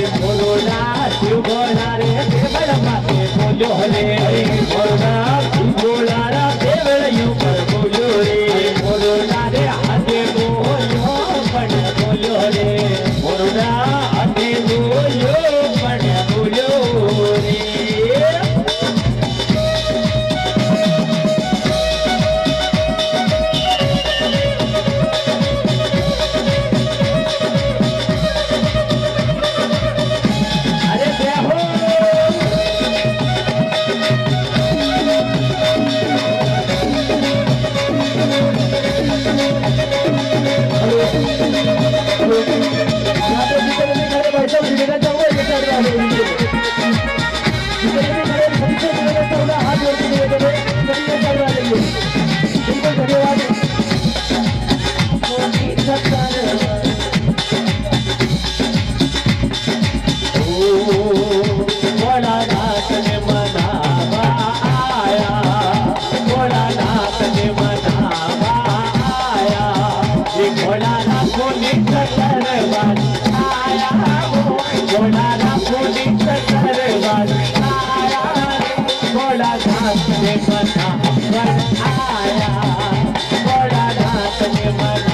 Gracias. Türkiye'de ve sonra hadi öpülüyordu. Bholanath ने मनावा आया भोलानाथ ने मनावा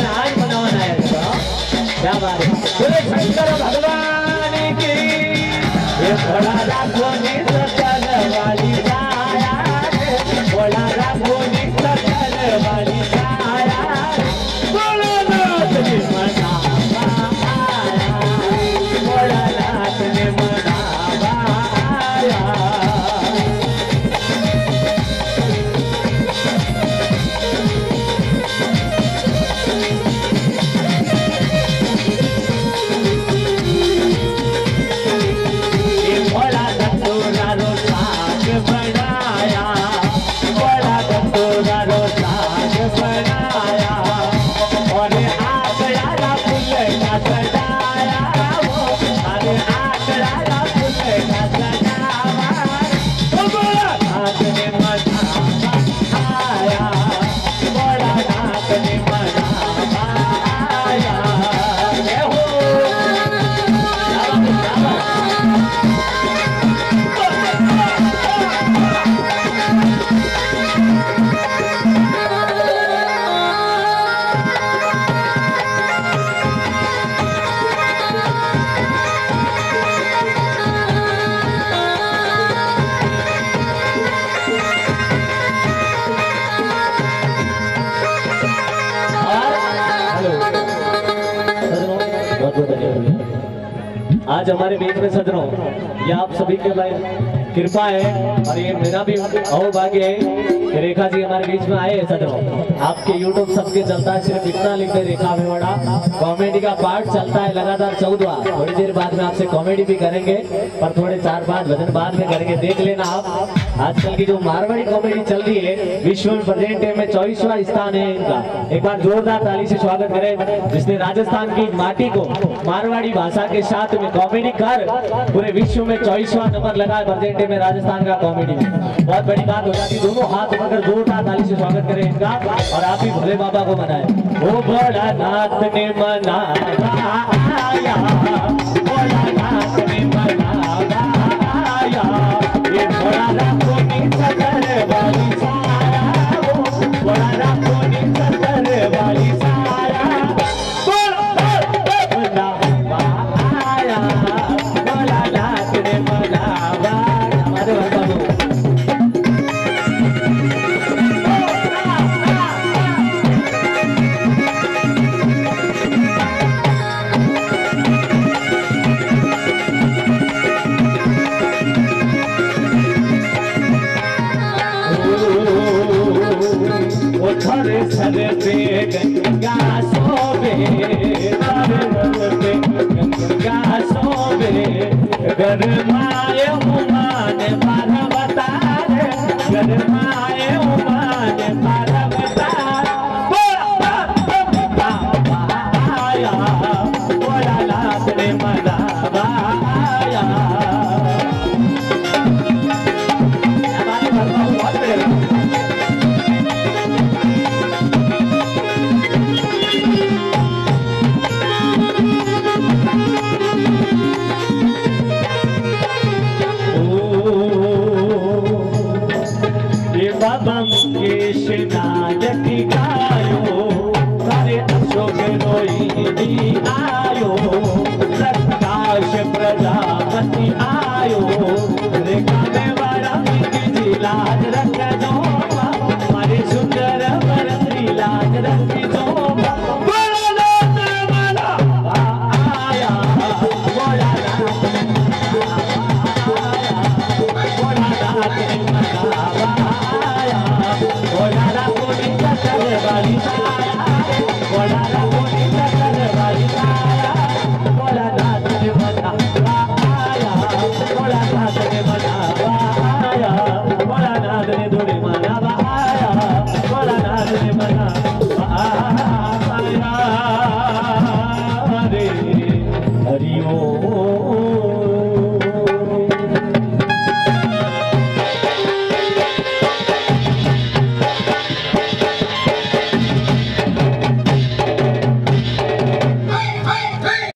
जो भोला बाबा ने है? क्या भगवान की। आज हमारे बीच में सदनों ये आप सभी के कृपा है और ये मेरा भी अहोभाग्य है। रेखा जी हमारे बीच में आए सदनों आपके यूट्यूब सबके चलता है, सिर्फ़ इतना लिखते रेखा मेवाड़ा कॉमेडी का पार्ट चलता है लगातार चौदवा। थोड़ी देर बाद में आपसे कॉमेडी भी करेंगे, पर थोड़े चार पाँच भजन बाद में करेंगे। देख लेना आप। आजकल की जो मारवाड़ी कॉमेडी चल रही है, विश्व में प्रेजेंट में चौबीसवा स्थान है इनका। एक बार जोरदार ताली से स्वागत करें, जिसने राजस्थान की माटी को मारवाड़ी भाषा के साथ में कॉमेडी कर, पूरे विश्व में चौबीसवा नंबर लगा प्रेजेंट में राजस्थान का कॉमेडी में। बहुत बड़ी बात हो जाती दोनों हाथ पकड़ जोरदार ताली से स्वागत करें इनका, और आप ही भोले बाबा को मनाए। बड़ा नाथ ने मनाया। I'm कबम कृष्णा जटिकायो सारे अशोक रोहिणी आयो प्रकाश प्रजापति आयो रेखा में बड़ा दो हमारे सुंदर बड़ी लाज रख दो Thank.